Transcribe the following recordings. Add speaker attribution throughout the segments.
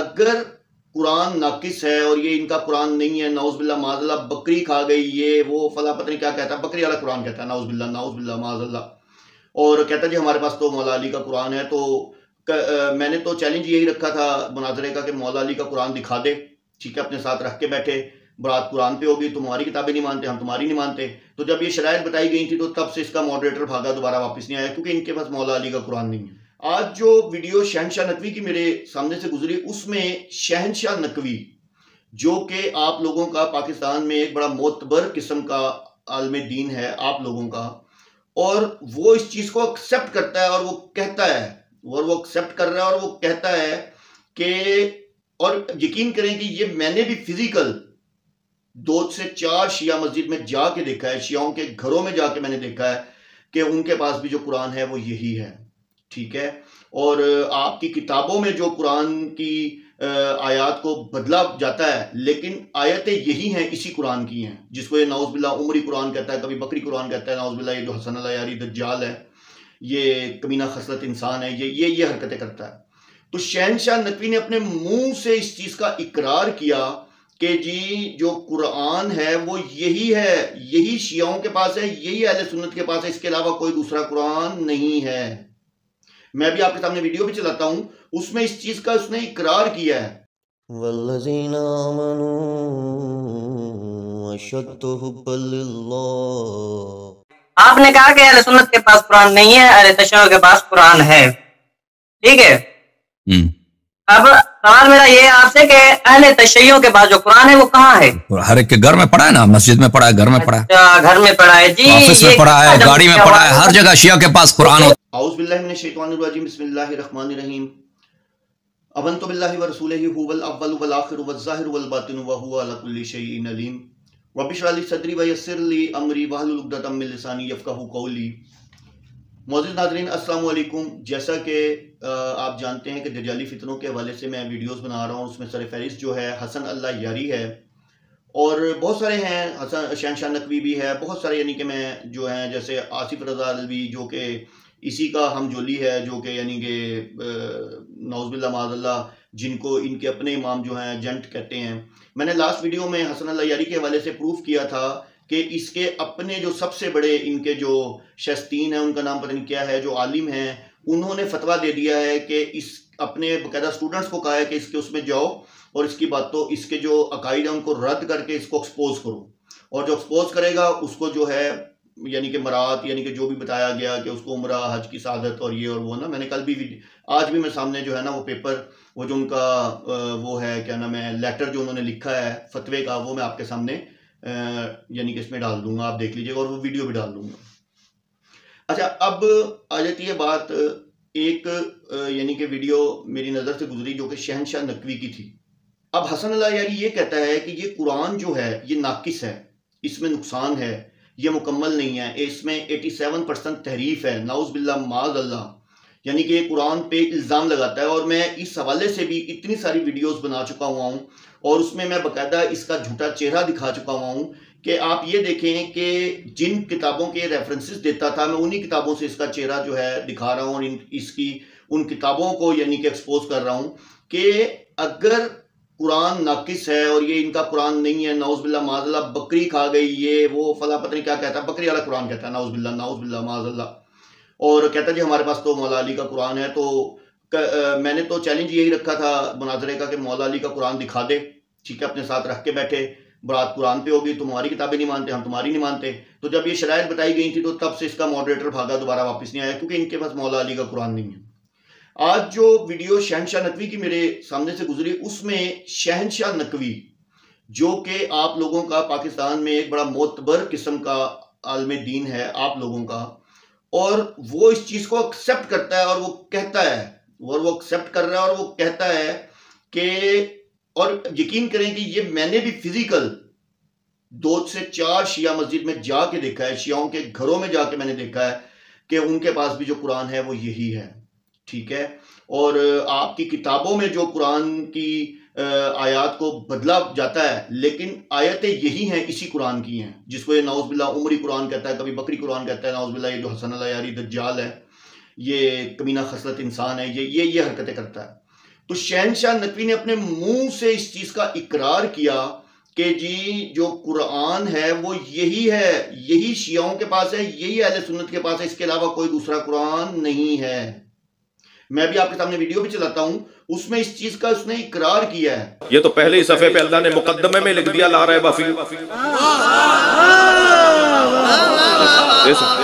Speaker 1: اگر قرآن ناقص ہے اور یہ ان کا قرآن نہیں ہے ناؤز باللہ معاذ اللہ بکری کھا گئی، یہ وہ فلاں پتہ نہیں کیا کہتا ہے؟ بکری والا قرآن کہتا ہے ناؤز باللہ ناؤز باللہ معاذ اللہ۔ اور کہتا ہے جی ہمارے پاس تو مولا علی کا قرآن ہے، تو میں نے تو چیلنج یہی رکھا تھا مناظرے کا کہ مولا علی کا قرآن دکھا دے، ٹھیک ہے، اپنے ساتھ رکھ کے بیٹھے، برات قرآن پہ ہوگی، تمہاری کتابیں نہیں مانتے، ہم تمہاری نہیں مانتے۔ تو جب یہ شرائط بتائی گئی تھی تو تب سے اس کا ماڈریٹر بھاگا دوبارہ واپس نہیں آیا، کیونکہ ان کے پاس مولا علی کا قرآن نہیں ہے۔ آج جو ویڈیو شہنشاہ نقوی کی میرے سامنے سے گزری، اس میں شہنشاہ نقوی، جو کہ آپ لوگوں کا پاکستان میں ایک بڑا معتبر قسم کا عالم دین ہے، آپ لوگوں کا، اور وہ اس چیز کو ایکسیپٹ کرتا ہے اور وہ کہتا ہے، اور وہ ایکسیپٹ کر رہا ہے اور وہ کہتا ہے کہ، اور یقین کریں کہ یہ میں نے بھی فزیکل دو سے چار شیعہ مسجد میں جا کے دیکھا ہے شیعوں کے گھروں میں جا کے میں نے دیکھا ہے کہ ان کے پاس بھی جو قرآن ہے وہ یہی ہے۔ ٹھیک ہے؟ اور آپ کی کتابوں میں جو قرآن کی آیات کو بدلا جاتا ہے، لیکن آیتیں یہی ہیں، اسی قرآن کی ہیں، جس کو یہ نوز باللہ عمری قرآن کہتا ہے، کبھی بکری قرآن کہتا ہے نوز باللہ یہ جو حسن اللہ یاری دجال ہے، یہ کمینہ خصلت انسان ہے، یہ یہ یہ حرکتیں کرتا ہے۔ تو شہنشاہ نقوی نے اپنے منہ سے اس چیز کا اقرار کیا کہ جی جو قرآن ہے وہ یہی ہے، یہی شیعوں کے پاس ہے، یہی اہل سنت کے پاس ہے، اس کے علاوہ کوئی دوسرا قرآن نہیں ہے۔ میں بھی آپ کے سامنے ویڈیو بھی چلاتا ہوں۔ اس میں اس چیز کا اس نے اقرار کیا ہے۔
Speaker 2: والذین آمنوا اشد حب اللہ
Speaker 3: آپ نے کہا کہ اہل سنت کے پاس قرآن نہیں ہے اہل تشیع کے پاس قرآن ہے۔ ٹھیک ہے؟ اب سوال میرا یہ آپ سے کہ اہل تشیعوں کے پاس جو قرآن ہے وہ کہاں ہے؟
Speaker 4: ہر ایک کے گھر میں پڑھا ہے نا؟ مسجد میں پڑھا ہے گھر میں پڑھا ہے۔
Speaker 3: اچھا، گھر میں پڑھا ہے جی
Speaker 4: آفس میں
Speaker 3: یہ
Speaker 4: پڑھا ہے گاڑی میں پڑھا ہے ہر جگہ شیعہ کے پاس قرآن ہوتا
Speaker 1: اعوذ باللہ من الشیطان الرجیم بسم اللہ الرحمن الرحیم۔ امنت باللہ ورسولہ هو الاول والآخر والظاہر والباطن وهو على كل شيء علیم۔ رب اشرح لي صدری ويسر لي امری واحلل عقدۃ من لسانی یفقهوا قولی۔ معزز ناظرین السلام علیکم۔ جیسا کہ آپ جانتے ہیں کہ دجالی فتنوں کے حوالے سے میں ویڈیوز بنا رہا ہوں، اس میں سر فہرست جو ہے، حسن اللہ یاری ہے۔ اور بہت سارے ہیں، حسن شہنشاہ نقوی بھی ہے۔ بہت سارے یعنی کہ میں جو ہیں، جیسے آصف رضا الوی جو کہ اسی کا ہم جولی ہے، جو کہ یعنی کہ نوز باللہ معاذ اللہ، جن کو ان کے اپنے امام جو ہیں، جنٹ کہتے ہیں۔ میں نے لاسٹ ویڈیو میں حسن اللہ یاری کے حوالے سے پروف کیا تھا کہ اس کے اپنے جو سب سے بڑے ان کے جو شستین ہیں، ان کا نام پتہ نہیں کیا ہے، جو عالم ہیں انہوں نے فتویٰ دے دیا ہے کہ اس اپنے باقاعدہ اسٹوڈنٹس کو کہا ہے کہ اس کے اس میں جاؤ اور اس کی بات تو اس کے جو عقائد ہیں ان کو رد کر کے اس کو ایکسپوز کرو۔ اور جو ایکسپوز کرے گا، اس کو جو ہے یعنی کہ مرات یعنی کہ جو بھی بتایا گیا کہ اس کو عمرہ، حج کی سعادت اور یہ اور وہ نا، میں نے کل بھی آج بھی میں سامنے جو ہے نا وہ پیپر وہ جو ان کا وہ ہے، کیا نام ہے لیٹر جو انہوں نے لکھا ہے، فتوے کا، وہ میں آپ کے سامنے یعنی کہ اس میں ڈال دوں گا، آپ دیکھ لیجیے گا اور وہ ویڈیو بھی ڈال دوں گا۔ اچھا اب آ جاتی ہے بات، ایک یعنی کہ ویڈیو میری نظر سے گزری جو کہ شہنشاہ نقوی کی تھی۔ اب حسن اللہ یاری یہ کہتا ہے کہ یہ قرآن جو ہے، یہ ناقص ہے، اس میں نقصان ہے، یہ مکمل نہیں ہے، اس میں ایٹی سیون پرسنٹ تحریف ہے ناؤز باللہ معاذ اللہ۔ یعنی کہ یہ قرآن پہ الزام لگاتا ہے اور میں اس حوالے سے بھی اتنی ساری ویڈیوز بنا چکا ہوا ہوں اور اس میں میں باقاعدہ اس کا جھوٹا چہرہ دکھا چکا ہوا ہوں کہ آپ یہ دیکھیں کہ جن کتابوں کے ریفرنسز دیتا تھا، میں انہی کتابوں سے اس کا چہرہ جو ہے دکھا رہا ہوں اور ان اس کی ان کتابوں کو یعنی کہ ایکسپوز کر رہا ہوں کہ اگر قرآن ناقص ہے اور یہ ان کا قرآن نہیں ہے ناؤز باللہ معاذ اللہ بکری کھا گئی، یہ وہ فلاں پتہ نہیں کیا کہتا ہے بکری والا قرآن کہتا ہے ناؤز باللہ ناؤز باللہ معاذ اللہ اور کہتا ہے جی ہمارے پاس تو مولا علی کا قرآن ہے، تو میں نے تو چیلنج یہی رکھا تھا مناظرے کا کہ مولا علی کا قرآن دکھا دے، ٹھیک ہے، اپنے ساتھ رکھ کے بیٹھے۔ برات قرآن پہ ہوگی، تمہاری کتابیں نہیں مانتے، ہم تمہاری نہیں مانتے۔ تو جب یہ شرائط بتائی گئی تھی تو تب سے اس کا ماڈریٹر بھاگا دوبارہ واپس نہیں آیا، کیونکہ ان کے پاس مولا علی کا قرآن نہیں ہے۔ آج جو ویڈیو شہنشاہ نقوی کی میرے سامنے سے گزری، اس میں شہنشاہ نقوی، جو کہ آپ لوگوں کا پاکستان میں ایک بڑا معتبر قسم کا عالم دین ہے، آپ لوگوں کا، اور وہ اس چیز کو ایکسیپٹ کرتا ہے اور وہ کہتا ہے، اور وہ ایکسیپٹ کر رہا ہے اور وہ کہتا ہے کہ اور یقین کریں کہ یہ میں نے بھی فزیکل دو سے چار شیعہ مسجد میں جا کے دیکھا ہے شیعوں کے گھروں میں جا کے میں نے دیکھا ہے کہ ان کے پاس بھی جو قرآن ہے وہ یہی ہے، ٹھیک ہے؟ اور آپ کی کتابوں میں جو قرآن کی آیات کو بدلا جاتا ہے، لیکن آیتیں یہی ہیں، اسی قرآن کی ہیں، جس کو یہ ناؤز باللہ عمری قرآن کہتا ہے، کبھی بکری قرآن کہتا ہے ناؤز باللہ یہ جو حسن اللہ یاری دجال ہے، یہ کمینہ خصلت انسان ہے، یہ یہ یہ حرکتیں کرتا ہے۔ تو شہنشاہ نقوی نے اپنے منہ سے اس چیز کا اقرار کیا کہ جی جو قرآن ہے وہ یہی ہے، یہی شیعوں کے پاس ہے، یہی اہل سنت کے پاس ہے، اس کے علاوہ کوئی دوسرا قرآن نہیں ہے۔ میں بھی آپ کے سامنے ویڈیو بھی چلاتا ہوں، اس میں اس چیز کا اس نے اقرار کیا ہے۔
Speaker 5: یہ تو پہلے ہی صفحے پہ اللہ نے مقدمے میں لکھ دیا، لا رہے بفی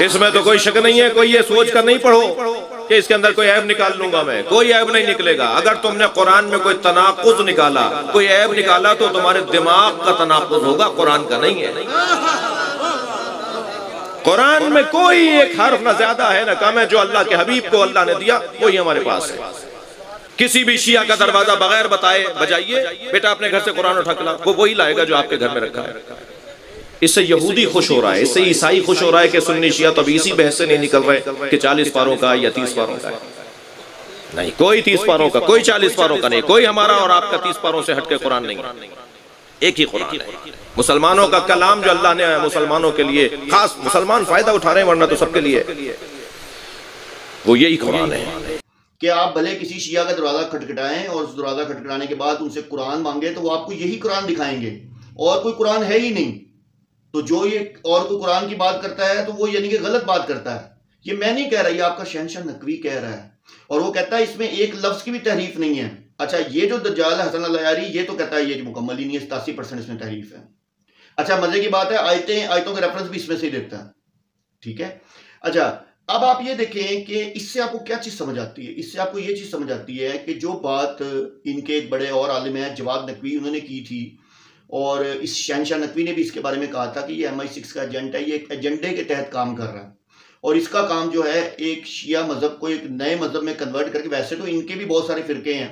Speaker 5: اس میں تو کوئی شک نہیں ہے، کوئی یہ سوچ کر نہیں پڑھو۔ کہ اس کے اندر کوئی عیب نکال لوں گا میں؟ کوئی عیب نہیں نکلے گا۔ اگر تم نے قرآن میں کوئی تناقض نکالا، کوئی عیب نکالا تو تمہارے دماغ کا تناقض ہوگا، قرآن کا نہیں ہے۔ قرآن میں کوئی ایک حرف نہ زیادہ ہے، نہ کم ہے، جو اللہ کے حبیب کو اللہ نے دیا، وہی ہمارے پاس ہے۔ کسی بھی شیعہ کا دروازہ بغیر بتائے بجائیے، بیٹا اپنے گھر سے قرآن اٹھا کلا وہ وہی لائے گا جو آپ کے گھر میں رکھا ہے۔ اس سے یہودی خوش ہو رہا ہے، اس سے عیسائی خوش ہو رہا ہے کہ سنی شیعہ تو اب اسی بحث سے نہیں نکل رہے کہ چالیس پاروں کا یا تیس پاروں کا۔ نہیں، کوئی تیس پاروں کا، کوئی چالیس پاروں کا نہیں، کوئی ہمارا اور آپ کا تیس پاروں سے ہٹ کے قرآن نہیں۔ ایک ہی قرآن ہے۔ مسلمانوں کا کلام جو اللہ نے مسلمانوں کے لیے خاص مسلمان فائدہ اٹھا رہے ہیں، ورنہ تو سب کے لیے۔ وہ یہی قرآن ہے۔
Speaker 1: کہ آپ بھلے کسی شیعہ کا دروازہ کھٹکھٹائیں اور اس دروازہ کھٹکھٹانے کے بعد ان سے قرآن مانگے تو وہ آپ کو یہی قرآن دکھائیں گے۔ اور کوئی قرآن ہے ہی نہیں۔ تو جو یہ اور کوئی قرآن کی بات کرتا ہے تو وہ یعنی کہ غلط بات کرتا ہے۔ یہ میں نہیں کہہ رہا، یہ آپ کا شہنشاہ نقوی کہہ رہا ہے۔ اور وہ کہتا ہے اس میں ایک لفظ کی بھی تحریف نہیں ہے۔ اچھا یہ جو دجال حسن اللہ یہ تو کہتا ہے یہ مکمل ہی نہیں ہے، ستاسی پرسنٹ اس میں تحریف ہے۔ اچھا مزے کی بات ہے، آیتیں، آیتوں کے ریفرنس بھی اس میں سے ہی دیکھتا ہے۔ ٹھیک ہے؟ اچھا اب آپ یہ دیکھیں کہ اس سے آپ کو کیا چیز سمجھ آتی ہے؟ اس سے آپ کو یہ چیز سمجھ آتی ہے کہ جو بات ان کے ایک بڑے اور عالم ہیں، جواد نقوی انہوں نے کی تھی اور اس شہنشاہ نقوی نے بھی اس کے بارے میں کہا تھا کہ یہ ایم آئی سکس کا ایجنٹ ہے یہ ایک ایجنڈے کے تحت کام کر رہا ہے۔ اور اس کا کام جو ہے ایک شیعہ مذہب کو ایک نئے مذہب میں کنورٹ کر کے ویسے تو ان کے بھی بہت سارے فرقے ہیں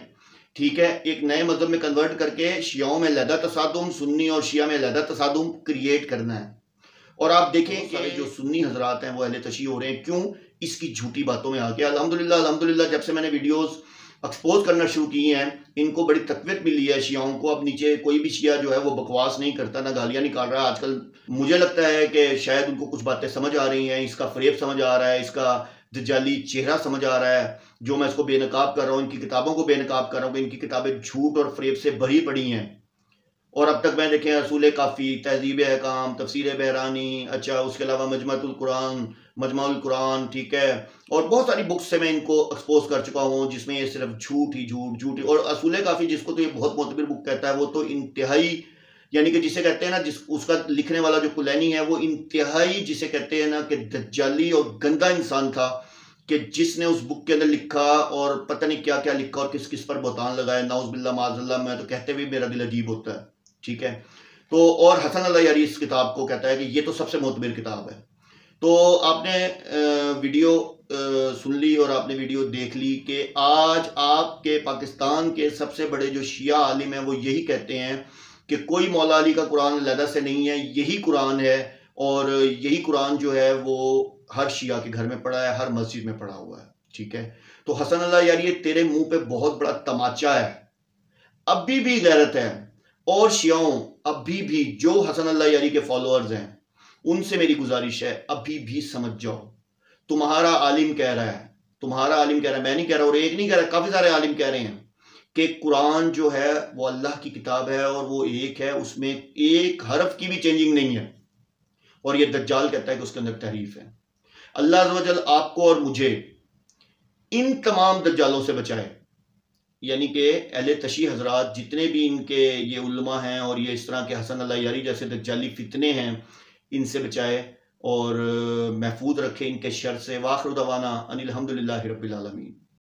Speaker 1: ٹھیک ہے؟ ایک نئے مذہب میں کنورٹ کر کے شیعوں میں لہدہ تصادم سنی اور شیعہ میں لہدہ تصادم کریٹ کرنا ہے۔ اور آپ دیکھیں کہ جو سنی حضرات ہیں وہ اہل تشیع ہو رہے ہیں۔ کیوں؟ اس کی جھوٹی باتوں میں آ کے الحمدللہ الحمدللہ جب سے میں نے ویڈیوز ایکسپوز کرنا شروع کی ہیں، ان کو بڑی تقویت ملی ہے شیعوں کو، اب نیچے کوئی بھی شیعہ جو ہے وہ بکواس نہیں کرتا، نہ گالیاں نکال رہا آج کل مجھے لگتا ہے کہ شاید ان کو کچھ باتیں سمجھ آ رہی ہیں، اس کا فریب سمجھ آ رہا ہے، اس کا دجالی چہرہ سمجھ آ رہا ہے۔ جو میں اس کو بے نقاب کر رہا ہوں، ان کی کتابوں کو بے نقاب کر رہا ہوں کہ ان کی کتابیں جھوٹ اور فریب سے بھری پڑی ہیں۔ اور اب تک میں دیکھیں رسول کافی، تہذیب احکام، تفسیر بحرانی اچھا اس کے علاوہ مجمعت القرآن، مجمع القرآن، ٹھیک ہے، اور بہت ساری بکس سے میں ان کو ایکسپوز کر چکا ہوں، جس میں یہ صرف جھوٹ ہی جھوٹ جھوٹ ہی، اور اصول کافی جس کو تو یہ بہت معتبر بک کہتا ہے، وہ تو انتہائی یعنی کہ جسے کہتے ہیں نا، جس اس کا لکھنے والا جو کلینی ہے، وہ انتہائی جسے کہتے ہیں نا کہ دجالی اور گندا انسان تھا کہ جس نے اس بک کے اندر لکھا اور پتہ نہیں کیا کیا لکھا اور کس کس پر بہتان لگایا ناؤز باللہ، معاذ اللہ، میں تو کہتے بھی میرا دل عجیب ہوتا ہے۔ ٹھیک ہے؟ تو اور حسن اللہ یاری اس کتاب کو کہتا ہے کہ یہ تو سب سے معتبر کتاب ہے۔ تو آپ نے ویڈیو سن لی اور آپ نے ویڈیو دیکھ لی کہ آج آپ کے پاکستان کے سب سے بڑے جو شیعہ عالم ہیں، وہ یہی کہتے ہیں کہ کوئی مولا علی کا قرآن علیحدہ سے نہیں ہے، یہی قرآن ہے اور یہی قرآن جو ہے وہ ہر شیعہ کے گھر میں پڑا ہے، ہر مسجد میں پڑا ہوا ہے۔ ٹھیک ہے؟ تو حسن اللہ یاری یہ تیرے منہ پہ بہت بڑا تماچا ہے۔ ابھی بھی غیرت ہے۔ اور شیعوں ابھی بھی جو حسن اللہ یاری کے فالوورز ہیں، ان سے میری گزارش ہے، ابھی بھی سمجھ جاؤ۔ تمہارا عالم کہہ رہا ہے، تمہارا عالم کہہ رہا ہے، میں نہیں کہہ رہا اور ایک نہیں کہہ رہا، کافی سارے عالم کہہ رہے ہیں کہ قرآن جو ہے وہ اللہ کی کتاب ہے اور وہ ایک ہے، اس میں ایک حرف کی بھی چینجنگ نہیں ہے۔ اور یہ دجال کہتا ہے کہ اس کے اندر تحریف ہے۔ اللہ عز و جل آپ کو اور مجھے ان تمام دجالوں سے بچائے۔ یعنی کہ اہل تشیح حضرات جتنے بھی ان کے یہ علماء ہیں اور یہ اس طرح کے حسن اللہ یاری جیسے دجالی فتنے ہیں، ان سے بچائے اور محفوظ رکھے ان کے شر سے واخر دوانا ان الحمد للہ رب العالمین۔